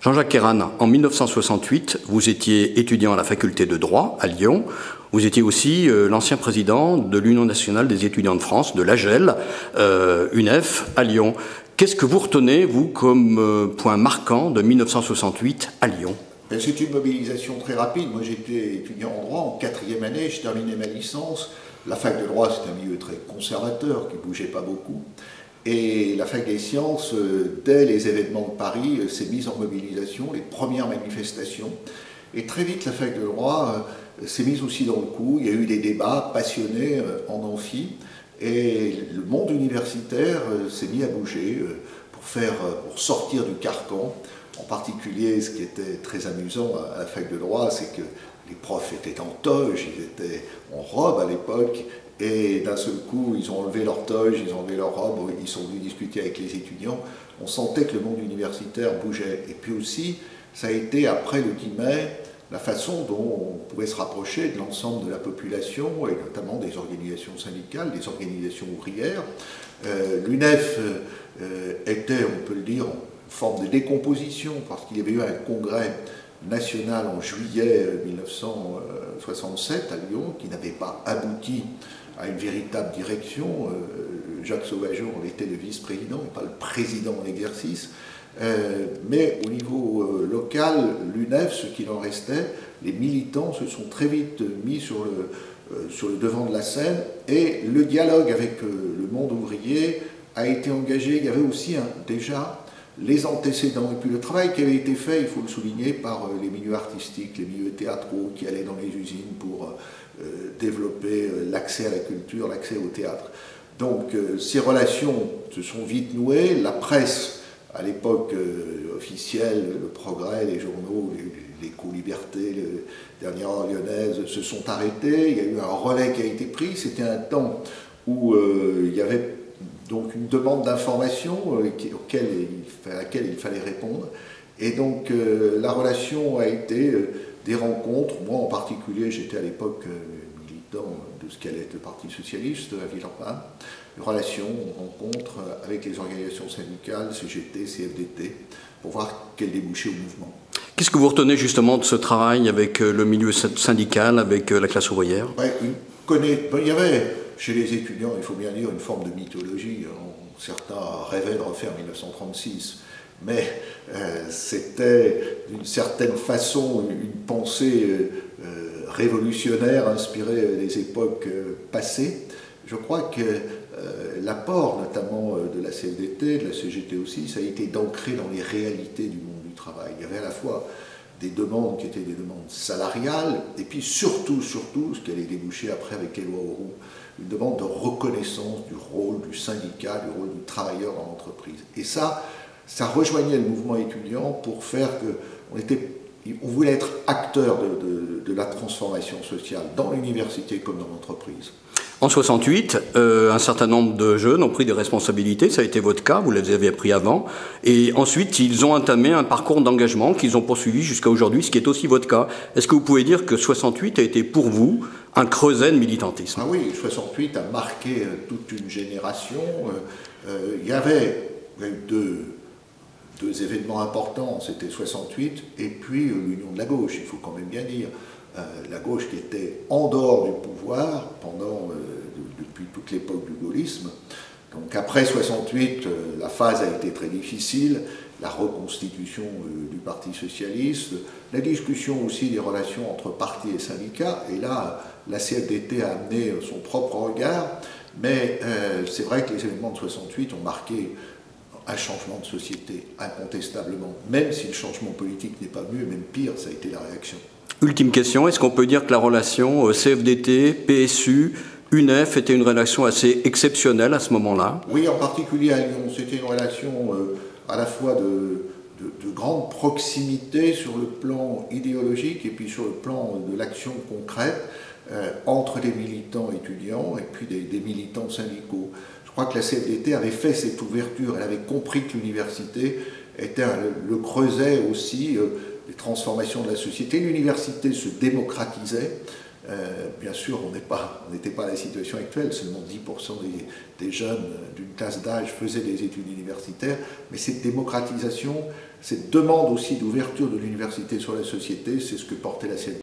Jean-Jacques Kéran, en 1968, vous étiez étudiant à la faculté de droit à Lyon. Vous étiez aussi euh, l'ancien président de l'Union nationale des étudiants de France, de l'AGEL, euh, UNEF, à Lyon. Qu'est-ce que vous retenez, vous, comme euh, point marquant de 1968 à Lyon? Ben, C'est une mobilisation très rapide. Moi, j'étais étudiant en droit en quatrième année, je terminais ma licence. La fac de droit, c'est un milieu très conservateur qui ne bougeait pas beaucoup. Et la fac des sciences, euh, dès les événements de Paris, euh, s'est mise en mobilisation, les premières manifestations. Et très vite, la fac de droit euh, s'est mise aussi dans le coup. Il y a eu des débats passionnés en amphi. Et le monde universitaire s'est mis à bouger pour, faire, pour sortir du carcan. En particulier, ce qui était très amusant à la fac de droit, c'est que les profs étaient en toge, ils étaient en robe à l'époque, et d'un seul coup, ils ont enlevé leur toge, ils ont enlevé leur robe, ils sont venus discuter avec les étudiants. On sentait que le monde universitaire bougeait. Et puis aussi, ça a été, après le 10 mai, la façon dont on pouvait se rapprocher de l'ensemble de la population, et notamment des organisations syndicales, des organisations ouvrières. Euh, L'UNEF euh, était, on peut le dire, en forme de décomposition, parce qu'il y avait eu un congrès national en juillet 1967 à Lyon, qui n'avait pas abouti à une véritable direction. Euh, Jacques Sauvageon en était le vice-président pas le président en exercice. Euh, mais au niveau euh, local, l'UNEF, ce qu'il en restait, les militants se sont très vite mis sur le devant de la scène et le dialogue avec le monde ouvrier a été engagé. Il y avait aussi déjà les antécédents et puis le travail qui avait été fait, il faut le souligner, par les milieux artistiques, les milieux théâtraux qui allaient dans les usines pour euh, développer euh, l'accès à la culture, l'accès au théâtre. Donc euh, ces relations se sont vite nouées, la presse à l'époque officielle, le progrès, les journaux, les dernières heures lyonnaises se sont arrêtés, il y a eu un relais qui a été pris, c'était un temps où il y avait donc une demande d'information à laquelle il fallait répondre. Et donc la relation a été des rencontres. Moi en particulier, j'étais à l'époque euh, militant de ce qu'allait être le Parti Socialiste à Villeurbanne. Relations, rencontres avec les organisations syndicales, CGT, CFDT, pour voir quel débouchait au mouvement. Qu'est-ce que vous retenez justement de ce travail avec euh, le milieu syndical, avec euh, la classe ouvrière? Il y avait chez les étudiants, il faut bien dire, une forme de mythologie. Certains rêvaient de refaire 1936 mais euh, c'était d'une certaine façon une pensée euh, euh, révolutionnaire inspirée des époques passées. Je crois que l'apport notamment de la CFDT, de la CGT aussi, ça a été d'ancrer dans les réalités du monde du travail. Il y avait à la fois des demandes qui étaient des demandes salariales, et puis surtout, surtout, ce qui allait déboucher après avec les lois Auroux, une demande de reconnaissance du rôle du syndicat, du rôle du travailleur dans l'entreprise. Et ça, ça rejoignait le mouvement étudiant pour faire que on, était, on voulait être acteur de, de, la transformation sociale dans l'université comme dans l'entreprise. En 68, euh, un certain nombre de jeunes ont pris des responsabilités, ça a été votre cas, vous les avez appris avant, et ensuite ils ont entamé un parcours d'engagement qu'ils ont poursuivi jusqu'à aujourd'hui, ce qui est aussi votre cas. Est-ce que vous pouvez dire que 68 a été pour vous un creuset de militantisme? Ah oui, 68 a marqué euh, toute une génération. Euh, il y avait deux deux événements importants, c'était 68 et puis l'union de la gauche, il faut quand même bien dire. Euh, la gauche qui était en dehors du pouvoir pendant, euh, depuis toute l'époque du gaullisme. Donc après 68, la phase a été très difficile, la reconstitution du Parti socialiste, la discussion aussi des relations entre partis et syndicats, et là, la CFDT a amené son propre regard, mais c'est vrai que les événements de 68 ont marqué un changement de société, incontestablement, même si le changement politique n'est pas mieux, même pire, ça a été la réaction. Ultime question, est-ce qu'on peut dire que la relation euh, CFDT, PSU, UNEF était une relation assez exceptionnelle à ce moment-là? Oui, en particulier à Lyon, c'était une relation euh, à la fois de, de, grande proximité sur le plan idéologique et puis sur le plan de l'action concrète euh, entre des militants étudiants et puis des militants syndicaux. Je crois que la CFDT avait fait cette ouverture, elle avait compris que l'université était le, creuset aussi des transformations de la société. L'université se démocratisait, Euh, bien sûr, on n'était pas, à la situation actuelle, seulement 10% des, jeunes d'une classe d'âge faisaient des études universitaires, mais cette démocratisation, cette demande aussi d'ouverture de l'université sur la société, c'est ce que portait la CNT.